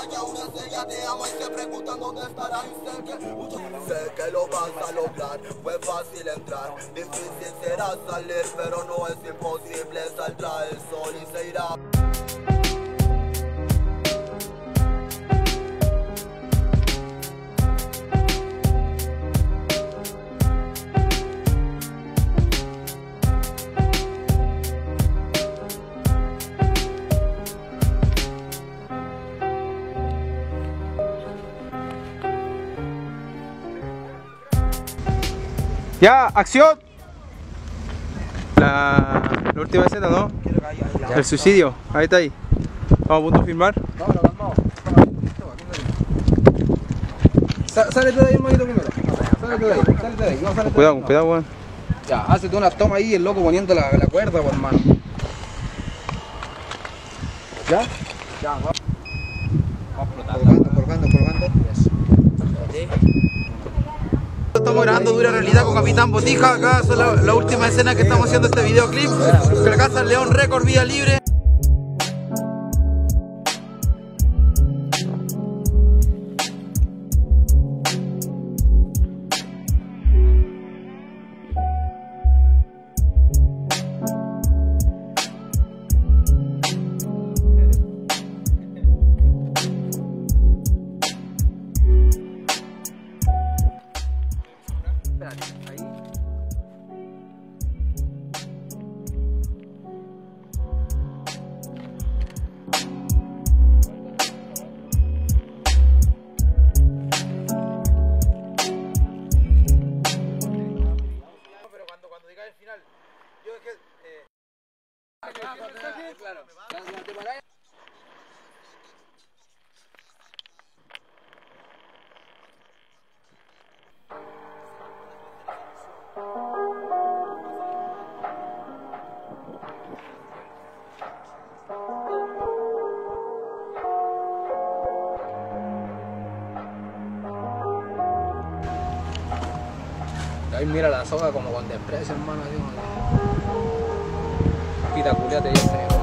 la mamá y aún así ella te ama y se preguntan dónde estará y sé que mucho sé que lo vas a lograr. Fue fácil entrar difícil será salir pero no es imposible saldrá el sol y se irá Ya, acción. La, la última escena, ¿no? El suicidio. Ahí está ahí. Vamos a punto de filmar. Sálete de ahí, hermanito, primero. Sálete de ahí, sálete de ahí. No, sálete de ahí, Cuidado, cuidado, weón. Ya, hazte una toma ahí, el loco poniendo la, la cuerda, por hermano. ¿Ya? Ya, va. Colgando, colgando, colgando. Grabando dura realidad con Capitán Botija. Acá son la, la última escena que estamos haciendo este videoclip. Que la casa León Record Vía Libre. Yo es que. eh, Claro. Ya, Ahí mira la soga como con desprecio, hermano. Así como. Pita culiate y